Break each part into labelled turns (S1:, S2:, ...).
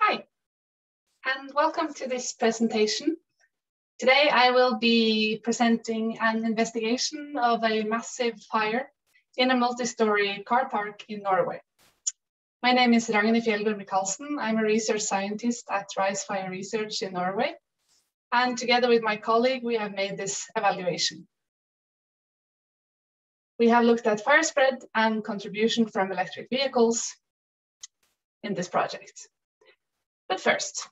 S1: Hi, and welcome to this presentation. Today I will be presenting an investigation of a massive fire in a multi-story car park in Norway. My name is Ragni Fjellgaard. I'm a research scientist at RISE Fire Research in Norway. And together with my colleague, we have made this evaluation. We have looked at fire spread and contribution from electric vehicles in this project. But first,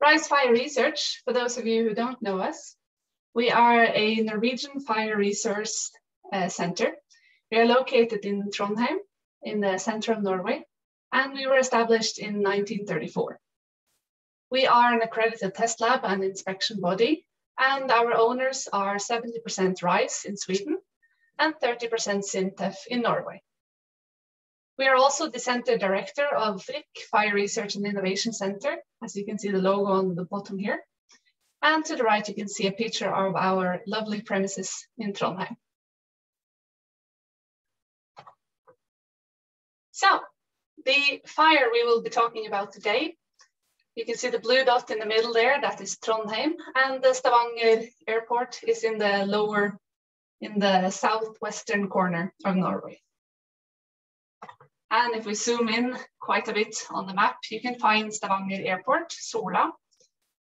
S1: RISE Fire Research, for those of you who don't know us, we are a Norwegian fire resource uh, center. We are located in Trondheim, in the center of Norway, and we were established in 1934. We are an accredited test lab and inspection body, and our owners are 70% RISE in Sweden and 30% SINTEF in Norway. We are also the center director of FRIC, Fire Research and Innovation Center, as you can see the logo on the bottom here. And to the right, you can see a picture of our lovely premises in Trondheim. So the fire we will be talking about today, you can see the blue dot in the middle there, that is Trondheim, and the Stavanger airport is in the lower, in the southwestern corner of Norway. And if we zoom in quite a bit on the map, you can find Stavanger Airport, Sola.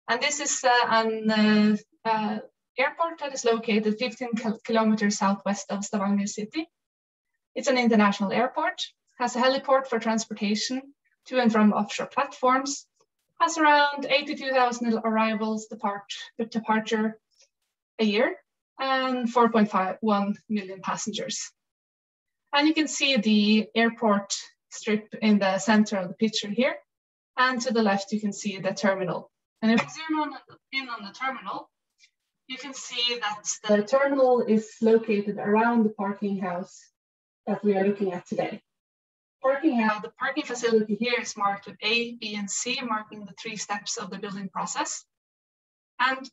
S1: And this is uh, an uh, uh, airport that is located 15 kilometers southwest of Stavanger city. It's an international airport, has a heliport for transportation to and from offshore platforms, has around 82,000 arrivals depart, departure a year, and 4.51 million passengers. And you can see the airport strip in the center of the picture here. And to the left, you can see the terminal. And if we zoom on, in on the terminal, you can see that the terminal is located around the parking house that we are looking at today. Parking house, the parking facility here is marked with A, B, and C, marking the three steps of the building process. And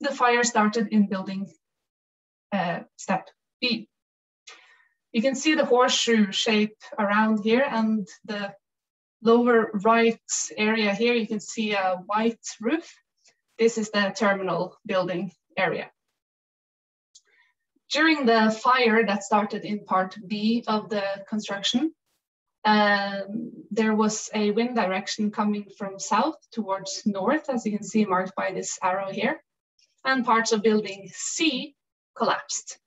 S1: the fire started in building uh, step B. You can see the horseshoe shape around here and the lower right area here, you can see a white roof. This is the terminal building area. During the fire that started in part B of the construction, um, there was a wind direction coming from south towards north, as you can see marked by this arrow here, and parts of building C collapsed.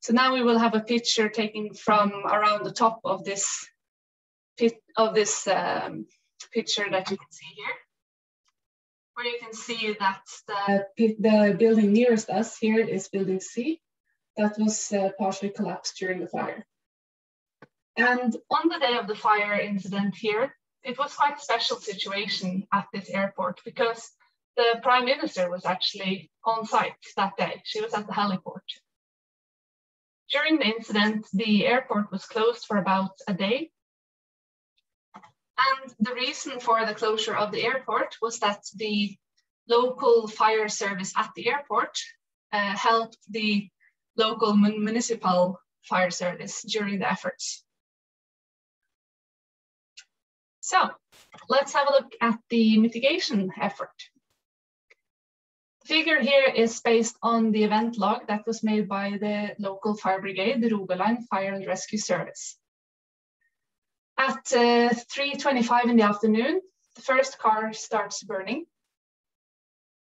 S1: So now we will have a picture taken from around the top of this of this um, picture that you can see here, where you can see that the, the building nearest us here is building C, that was uh, partially collapsed during the fire. And on the day of the fire incident here, it was quite a special situation at this airport because the prime minister was actually on site that day. She was at the heliport. During the incident, the airport was closed for about a day. And the reason for the closure of the airport was that the local fire service at the airport uh, helped the local municipal fire service during the efforts. So let's have a look at the mitigation effort figure here is based on the event log that was made by the local fire brigade, the Rogaland Fire and Rescue Service. At uh, 3.25 in the afternoon, the first car starts burning.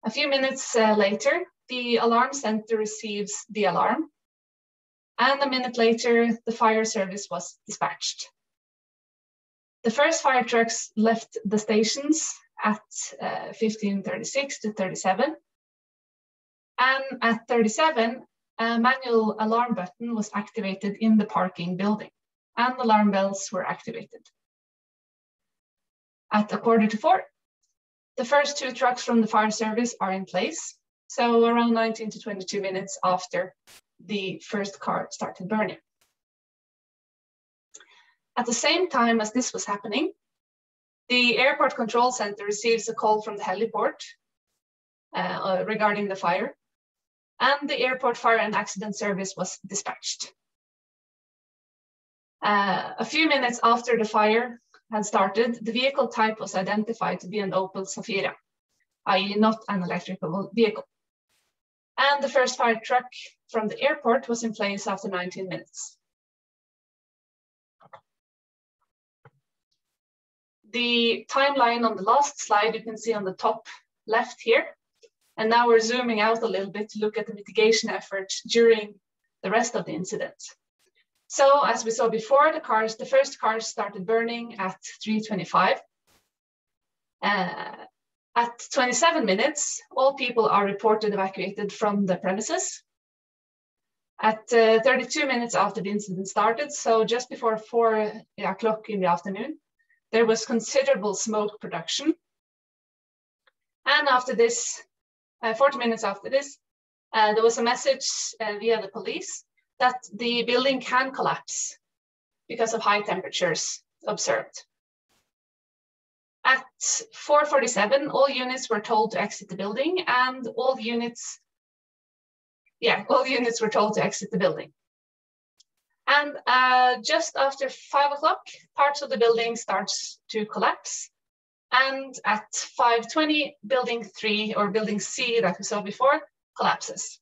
S1: A few minutes uh, later, the alarm center receives the alarm. And a minute later, the fire service was dispatched. The first fire trucks left the stations at uh, 1536 to 37 and at 37, a manual alarm button was activated in the parking building and alarm bells were activated. At a quarter to four, the first two trucks from the fire service are in place. So around 19 to 22 minutes after the first car started burning. At the same time as this was happening, the airport control center receives a call from the heliport uh, regarding the fire and the airport fire and accident service was dispatched. Uh, a few minutes after the fire had started, the vehicle type was identified to be an Opel Zafira, i.e. not an electrical vehicle. And the first fire truck from the airport was in place after 19 minutes. The timeline on the last slide you can see on the top left here. And now we're zooming out a little bit to look at the mitigation efforts during the rest of the incident. So as we saw before, the cars, the first cars started burning at 3.25. Uh, at 27 minutes, all people are reported evacuated from the premises. At uh, 32 minutes after the incident started, so just before four o'clock in the afternoon, there was considerable smoke production. And after this, uh, 40 minutes after this, uh, there was a message uh, via the police that the building can collapse because of high temperatures observed. At 447, all units were told to exit the building and all units, yeah, all units were told to exit the building. And uh, just after five o'clock, parts of the building starts to collapse. And at 5.20, building three or building C that we saw before collapses.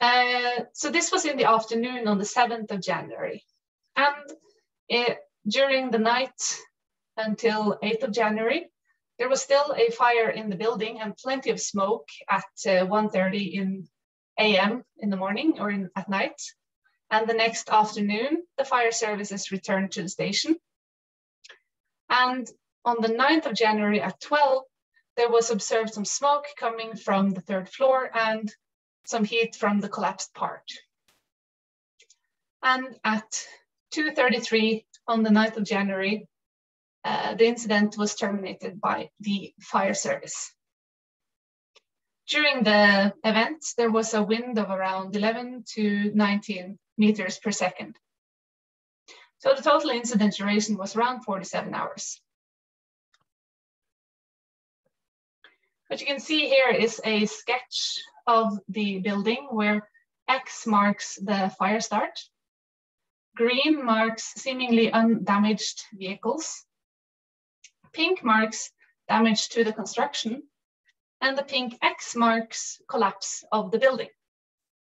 S1: Uh, so this was in the afternoon on the 7th of January. And it, during the night until 8th of January, there was still a fire in the building and plenty of smoke at uh, 1.30 in a.m. in the morning or in, at night. And the next afternoon, the fire services returned to the station. And on the 9th of January at 12, there was observed some smoke coming from the third floor and some heat from the collapsed part. And at 2.33 on the 9th of January, uh, the incident was terminated by the fire service. During the event, there was a wind of around 11 to 19 meters per second. So the total incident duration was around 47 hours. What you can see here is a sketch of the building where X marks the fire start. Green marks seemingly undamaged vehicles. Pink marks damage to the construction and the pink X marks collapse of the building.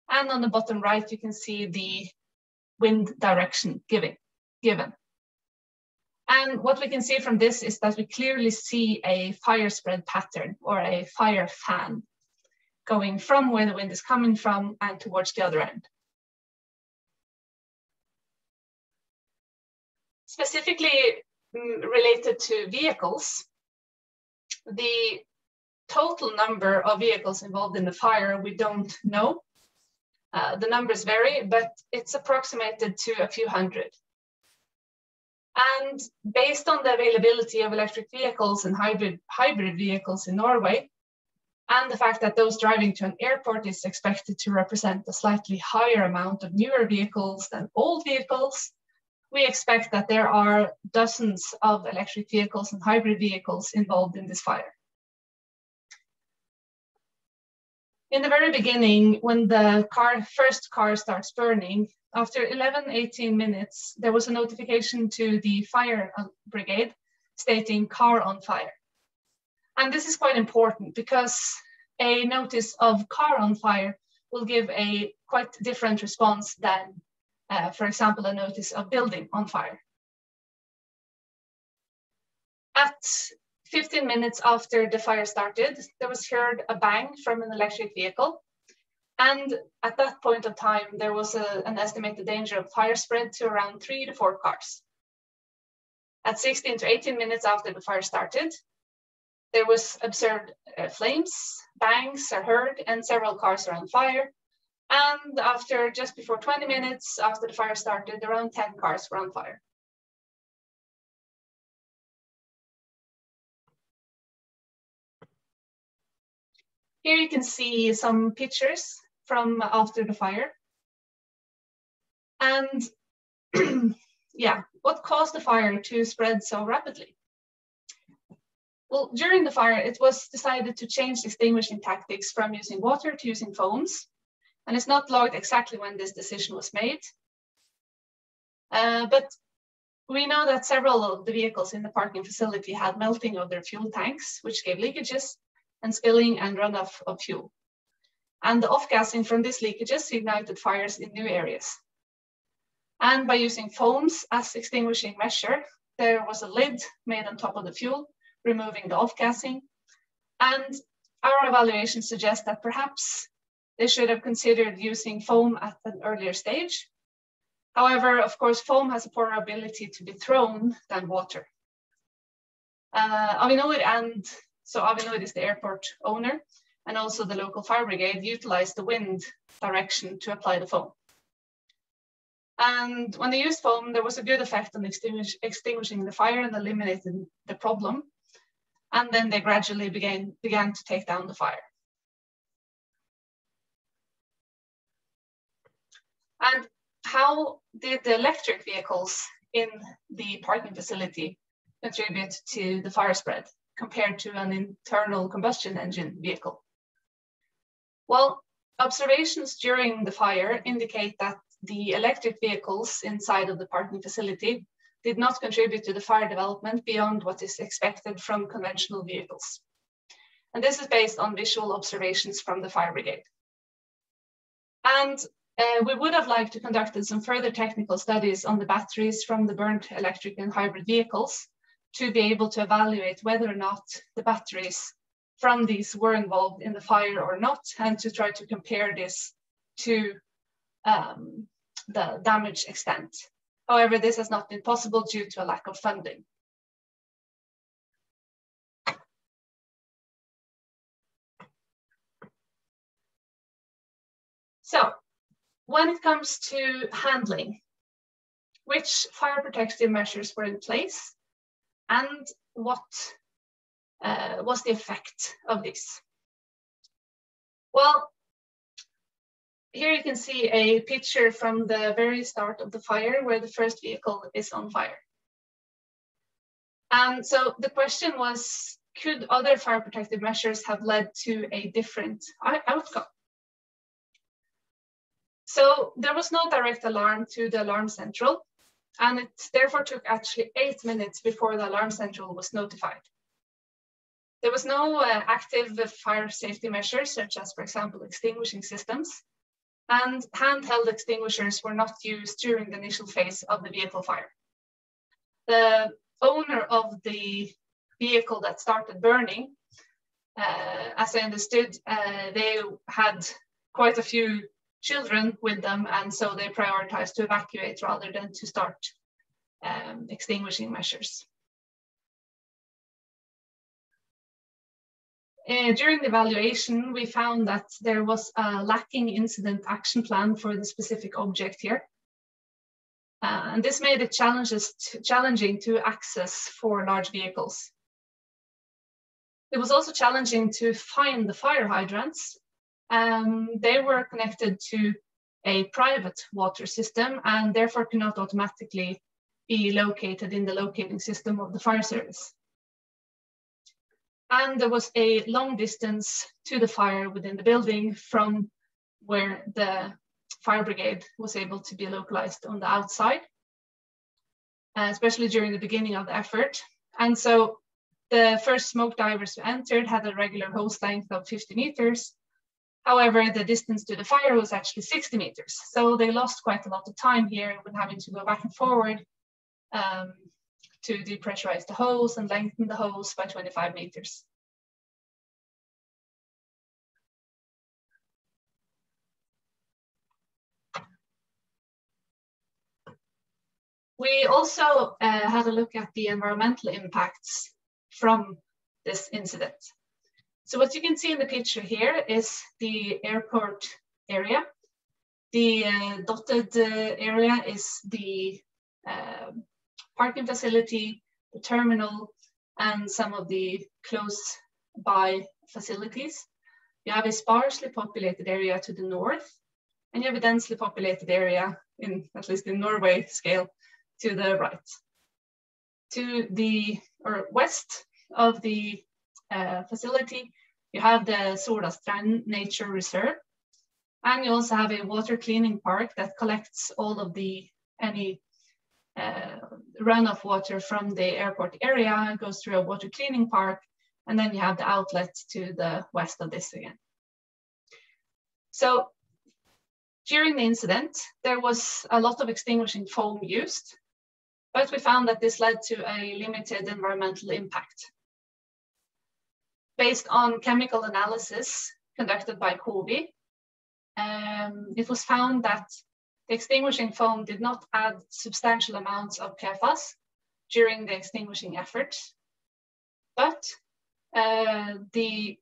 S1: And on the bottom right, you can see the wind direction giving, given. And what we can see from this is that we clearly see a fire spread pattern or a fire fan going from where the wind is coming from and towards the other end. Specifically mm, related to vehicles, the total number of vehicles involved in the fire, we don't know. Uh, the numbers vary, but it's approximated to a few hundred. And based on the availability of electric vehicles and hybrid, hybrid vehicles in Norway, and the fact that those driving to an airport is expected to represent a slightly higher amount of newer vehicles than old vehicles, we expect that there are dozens of electric vehicles and hybrid vehicles involved in this fire. in the very beginning, when the car first car starts burning, after 11, 18 minutes, there was a notification to the fire uh, brigade stating car on fire. And this is quite important because a notice of car on fire will give a quite different response than, uh, for example, a notice of building on fire. At 15 minutes after the fire started, there was heard a bang from an electric vehicle. And at that point of time, there was a, an estimated danger of fire spread to around three to four cars. At 16 to 18 minutes after the fire started, there was observed uh, flames, bangs are heard, and several cars are on fire. And after just before 20 minutes after the fire started, around 10 cars were on fire. Here you can see some pictures from after the fire. And yeah, what caused the fire to spread so rapidly? Well, during the fire, it was decided to change extinguishing tactics from using water to using foams. And it's not logged exactly when this decision was made. Uh, but we know that several of the vehicles in the parking facility had melting of their fuel tanks, which gave leakages and spilling and runoff of fuel. And the off-gassing from these leakages ignited fires in new areas. And by using foams as extinguishing measure, there was a lid made on top of the fuel, removing the off-gassing. And our evaluation suggests that perhaps they should have considered using foam at an earlier stage However, of course, foam has a poorer ability to be thrown than water. Uh, Avinor and so Avinor is the airport owner and also the local fire brigade utilized the wind direction to apply the foam. And when they used foam, there was a good effect on extinguish, extinguishing the fire and eliminating the problem. And then they gradually began, began to take down the fire. And how did the electric vehicles in the parking facility contribute to the fire spread compared to an internal combustion engine vehicle? Well, observations during the fire indicate that the electric vehicles inside of the parking facility did not contribute to the fire development beyond what is expected from conventional vehicles. And this is based on visual observations from the fire brigade. And uh, we would have liked to conduct some further technical studies on the batteries from the burnt electric and hybrid vehicles to be able to evaluate whether or not the batteries from these were involved in the fire or not, and to try to compare this to um, the damage extent. However, this has not been possible due to a lack of funding. So when it comes to handling, which fire protective measures were in place and what uh, was the effect of this? Well, here you can see a picture from the very start of the fire where the first vehicle is on fire. And so the question was, could other fire protective measures have led to a different outcome? So there was no direct alarm to the alarm central, and it therefore took actually eight minutes before the alarm central was notified. There was no uh, active fire safety measures, such as, for example, extinguishing systems, and handheld extinguishers were not used during the initial phase of the vehicle fire. The owner of the vehicle that started burning, uh, as I understood, uh, they had quite a few children with them, and so they prioritized to evacuate rather than to start um, extinguishing measures. Uh, during the evaluation, we found that there was a lacking incident action plan for the specific object here. Uh, and this made it challenging to access for large vehicles. It was also challenging to find the fire hydrants um, they were connected to a private water system and therefore cannot automatically be located in the locating system of the fire service. And there was a long distance to the fire within the building from where the fire brigade was able to be localized on the outside, uh, especially during the beginning of the effort. And so the first smoke divers who entered had a regular hose length of 50 meters However, the distance to the fire was actually 60 meters. So they lost quite a lot of time here with having to go back and forward um, to depressurize the hose and lengthen the hose by 25 meters. We also uh, had a look at the environmental impacts from this incident. So what you can see in the picture here is the airport area. The uh, dotted uh, area is the uh, parking facility, the terminal, and some of the close by facilities. You have a sparsely populated area to the north, and you have a densely populated area, in at least in Norway scale, to the right. To the or west of the uh, facility, you have the Solastrand Nature Reserve, and you also have a water cleaning park that collects all of the any runoff water from the airport area, goes through a water cleaning park, and then you have the outlet to the west of this again. So during the incident, there was a lot of extinguishing foam used, but we found that this led to a limited environmental impact. Based on chemical analysis conducted by COWI, um, it was found that the extinguishing foam did not add substantial amounts of PFAS during the extinguishing effort, but uh, the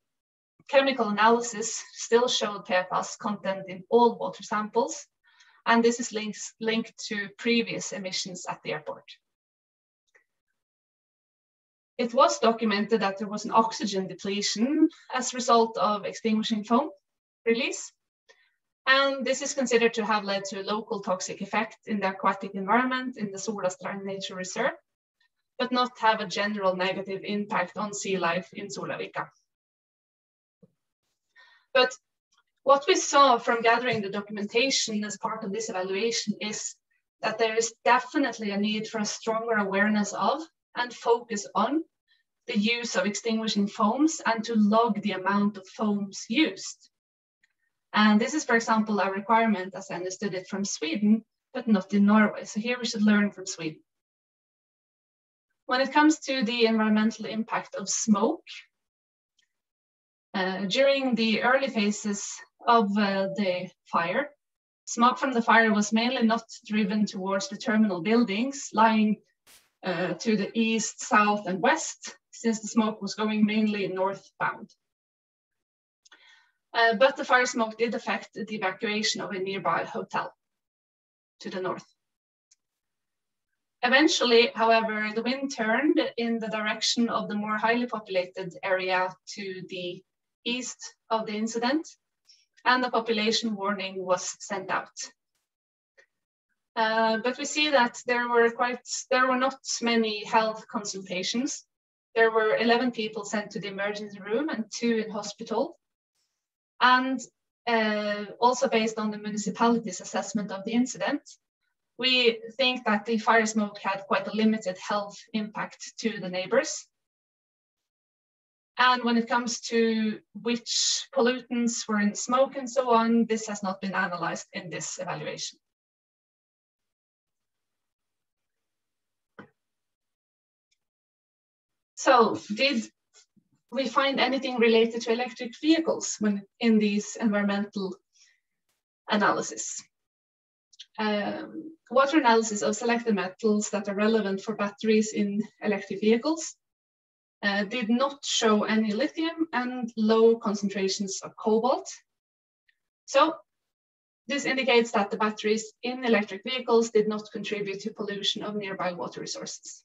S1: chemical analysis still showed PFAS content in all water samples, and this is links, linked to previous emissions at the airport. It was documented that there was an oxygen depletion as a result of extinguishing foam release, and this is considered to have led to a local toxic effect in the aquatic environment in the Solastrand Nature Reserve, but not have a general negative impact on sea life in Solavika. But what we saw from gathering the documentation as part of this evaluation is that there is definitely a need for a stronger awareness of and focus on the use of extinguishing foams and to log the amount of foams used. And this is, for example, a requirement as I understood it from Sweden, but not in Norway. So here we should learn from Sweden. When it comes to the environmental impact of smoke, uh, during the early phases of uh, the fire, smoke from the fire was mainly not driven towards the terminal buildings lying uh, to the east, south, and west, since the smoke was going mainly northbound. Uh, but the fire smoke did affect the evacuation of a nearby hotel to the north. Eventually, however, the wind turned in the direction of the more highly populated area to the east of the incident, and the population warning was sent out. Uh, but we see that there were quite, there were not many health consultations. There were 11 people sent to the emergency room and two in hospital. And uh, also based on the municipality's assessment of the incident, we think that the fire smoke had quite a limited health impact to the neighbors. And when it comes to which pollutants were in the smoke and so on, this has not been analyzed in this evaluation. So did we find anything related to electric vehicles when in these environmental analysis. Um, water analysis of selected metals that are relevant for batteries in electric vehicles uh, did not show any lithium and low concentrations of cobalt. So this indicates that the batteries in electric vehicles did not contribute to pollution of nearby water resources.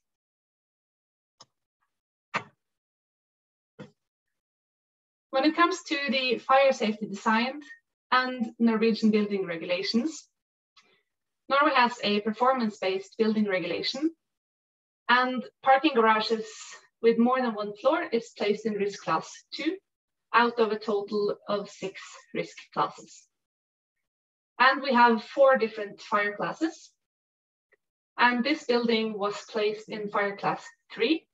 S1: When it comes to the fire safety design and Norwegian building regulations, Norway has a performance-based building regulation and parking garages with more than one floor is placed in risk class two out of a total of six risk classes. And we have four different fire classes. And this building was placed in fire class three.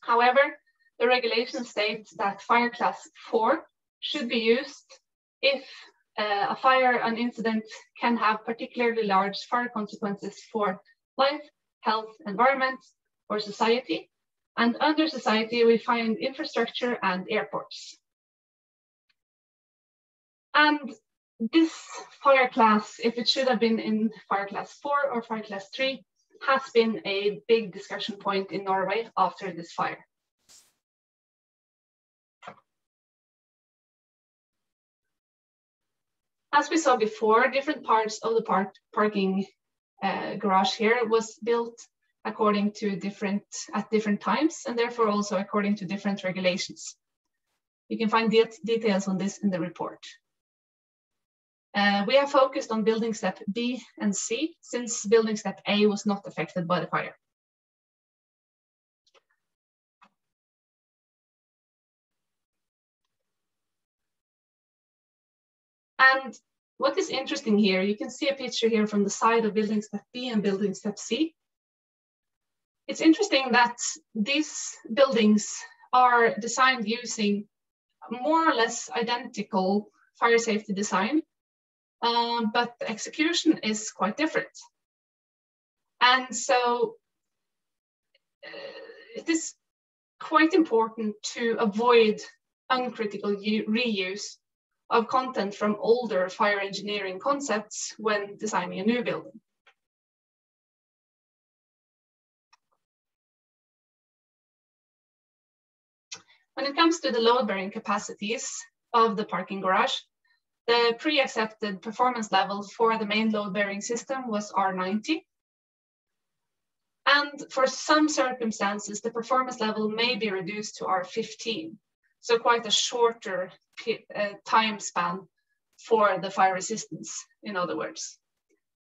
S1: However, the regulation states that fire class four should be used if uh, a fire, an incident can have particularly large fire consequences for life, health, environment, or society. And under society, we find infrastructure and airports. And this fire class, if it should have been in fire class four or fire class three, has been a big discussion point in Norway after this fire. As we saw before, different parts of the park, parking uh, garage here was built according to different, at different times, and therefore also according to different regulations. You can find de details on this in the report. Uh, we have focused on building step B and C since building step A was not affected by the fire. And what is interesting here, you can see a picture here from the side of building step B and building step C. It's interesting that these buildings are designed using more or less identical fire safety design, um, but the execution is quite different. And so uh, it is quite important to avoid uncritical reuse of content from older fire engineering concepts when designing a new building. When it comes to the load bearing capacities of the parking garage, the pre-accepted performance level for the main load bearing system was R90. And for some circumstances, the performance level may be reduced to R15. So quite a shorter time span for the fire resistance, in other words.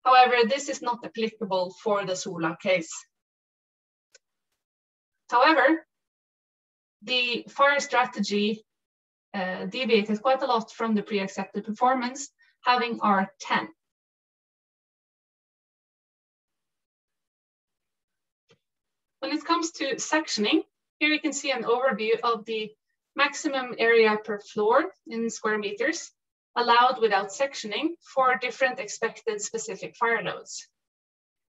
S1: However, this is not applicable for the Sola case. However, the fire strategy uh, deviated quite a lot from the pre-accepted performance, having R10. When it comes to sectioning, here you can see an overview of the maximum area per floor in square meters allowed without sectioning for different expected specific fire loads.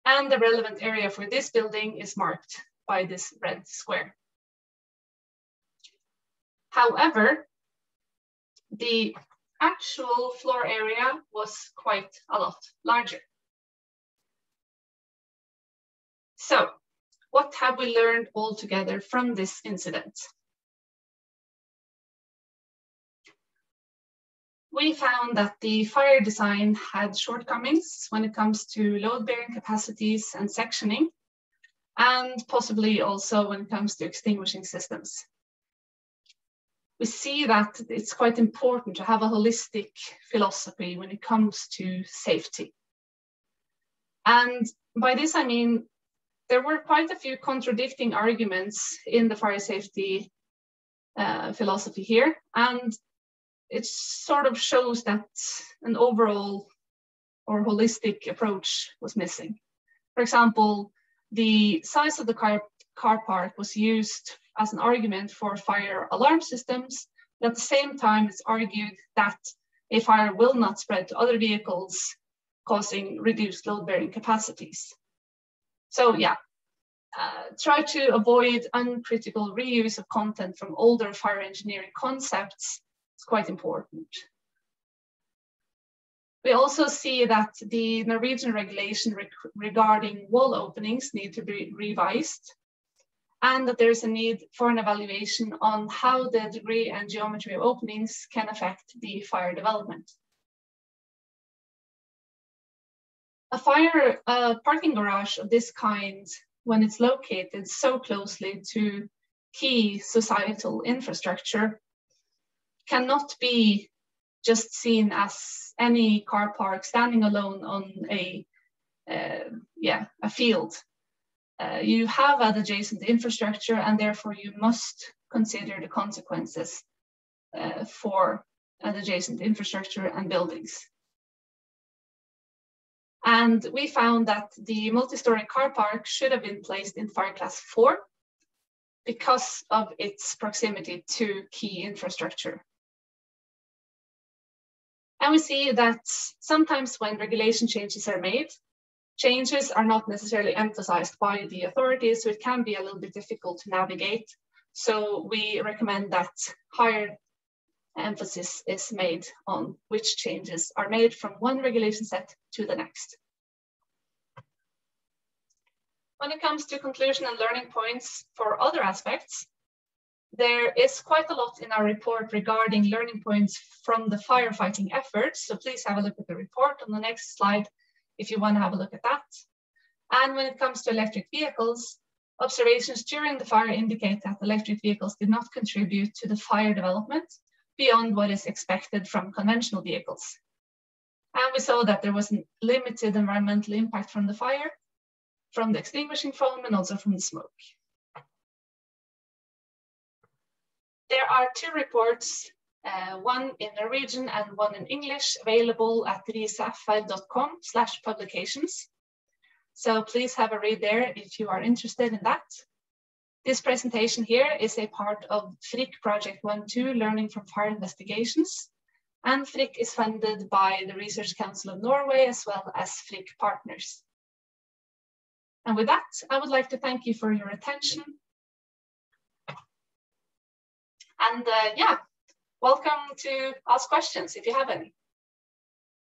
S1: And the relevant area for this building is marked by this red square. However, the actual floor area was quite a lot larger. So what have we learned altogether from this incident? We found that the fire design had shortcomings when it comes to load bearing capacities and sectioning, and possibly also when it comes to extinguishing systems we see that it's quite important to have a holistic philosophy when it comes to safety. And by this, I mean, there were quite a few contradicting arguments in the fire safety uh, philosophy here. And it sort of shows that an overall or holistic approach was missing. For example, the size of the car, car park was used as an argument for fire alarm systems. But at the same time, it's argued that a fire will not spread to other vehicles, causing reduced load bearing capacities. So yeah, uh, try to avoid uncritical reuse of content from older fire engineering concepts. It's quite important. We also see that the Norwegian regulation reg regarding wall openings need to be revised and that there is a need for an evaluation on how the degree and geometry of openings can affect the fire development. A fire parking garage of this kind, when it's located so closely to key societal infrastructure, cannot be just seen as any car park standing alone on a uh, yeah a field uh, you have an adjacent infrastructure and therefore you must consider the consequences uh, for an adjacent infrastructure and buildings. And we found that the multi-story car park should have been placed in fire class four because of its proximity to key infrastructure. And we see that sometimes when regulation changes are made, changes are not necessarily emphasized by the authorities, so it can be a little bit difficult to navigate. So we recommend that higher emphasis is made on which changes are made from one regulation set to the next. When it comes to conclusion and learning points for other aspects, there is quite a lot in our report regarding learning points from the firefighting efforts. So please have a look at the report on the next slide if you want to have a look at that. And when it comes to electric vehicles, observations during the fire indicate that electric vehicles did not contribute to the fire development beyond what is expected from conventional vehicles. And we saw that there was limited environmental impact from the fire, from the extinguishing foam, and also from the smoke. There are two reports uh, one in Norwegian and one in English, available at risefr.com slash publications. So please have a read there if you are interested in that. This presentation here is a part of FRIC Project 1-2, Learning from Fire Investigations. And FRIC is funded by the Research Council of Norway as well as FRIC Partners. And with that, I would like to thank you for your attention. And uh, yeah, welcome to ask questions if you have any.